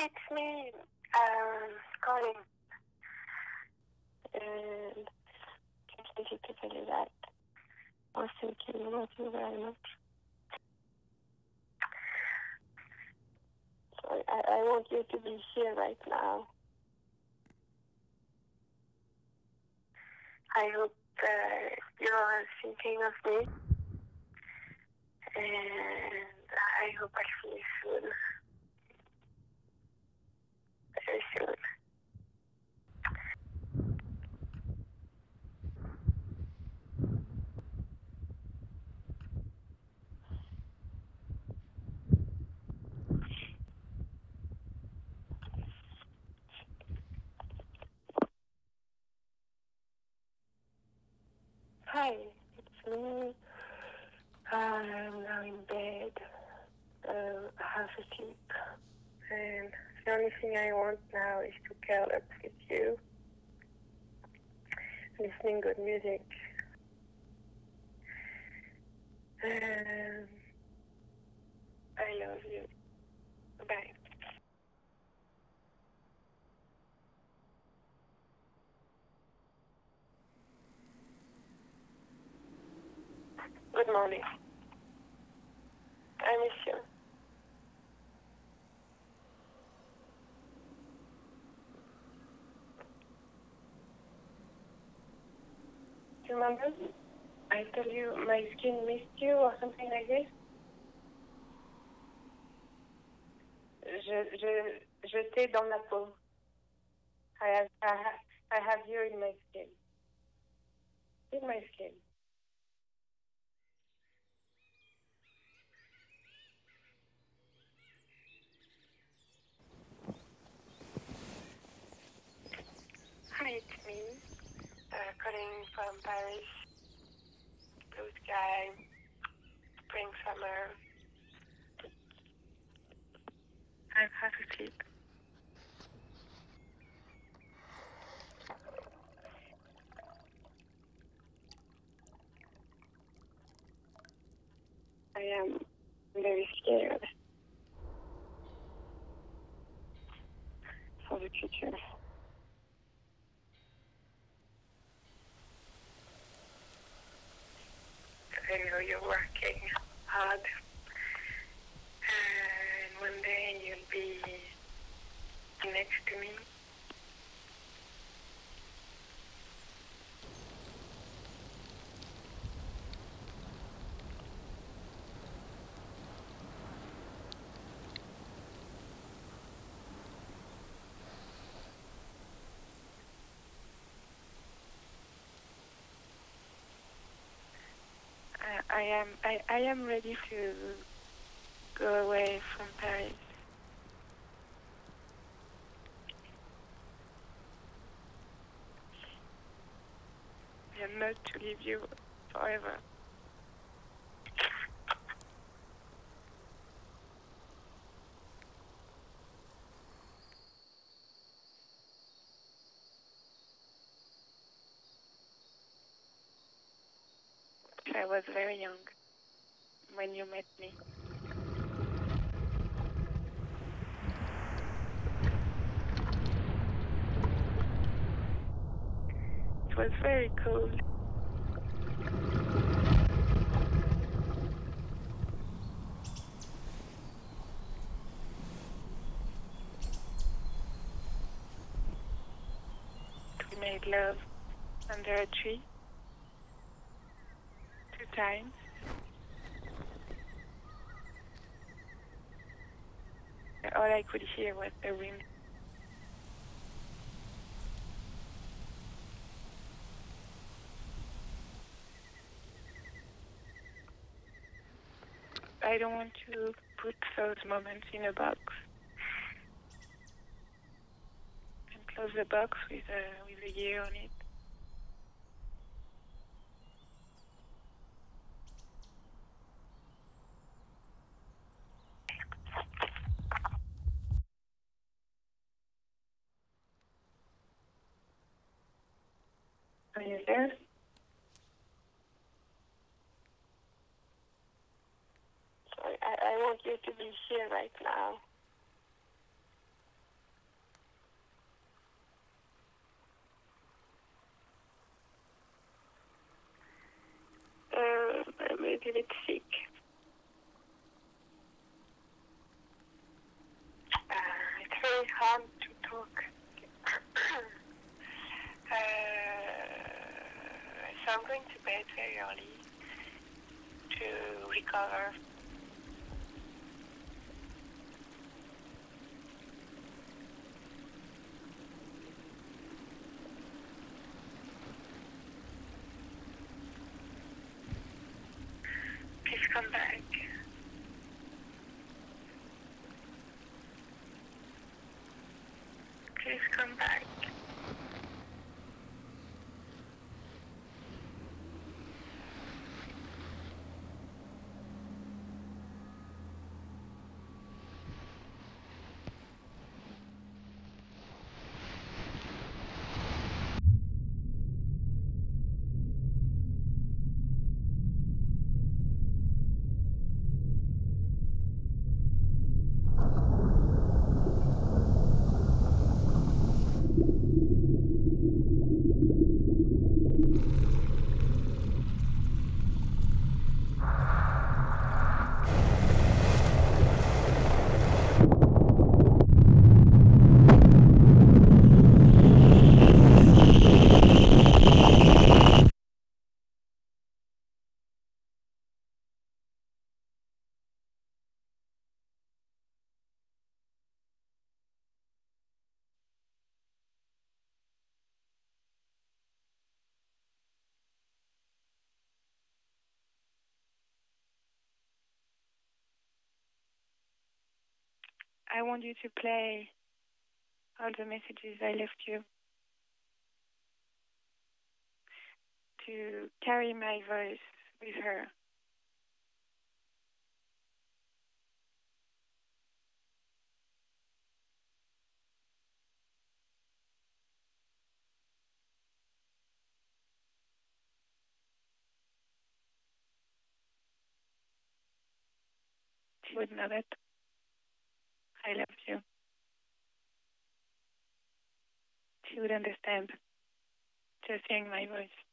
It's me, um, calling. And just wanted to you that I was thinking about you very much. I, I want you to be here right now. I hope uh, you're thinking of me. And I hope I see you soon. Hi, it's me. I'm now in bed, uh, half asleep. And the only thing I want now is to curl up with you, listening good music. Um, I love you. Bye. Good morning. I miss you. I tell you my skin missed you or something like this. Je, je, je t'ai dans la peau. I have, I have, I have you in my skin. In my skin. Hi, it's me. Uh, calling from Paris. Blue sky, spring, summer. I'm half asleep. I am very scared for the future. I know you're working hard, and one day you'll be next to me. I, I am I, I am ready to go away from Paris. I am not to leave you forever. I was very young when you met me. It was very cold. Made love under a tree two times. All I could hear was the wind. I don't want to put those moments in a box close the box with a with a year on it. Are you there? I, I want you to be here right now. Sick. Uh, it's very hard to talk. uh, so I'm going to bed very early to recover. I want you to play all the messages I left you. To carry my voice with her. Would know that. I loved you. She would understand just hearing my voice.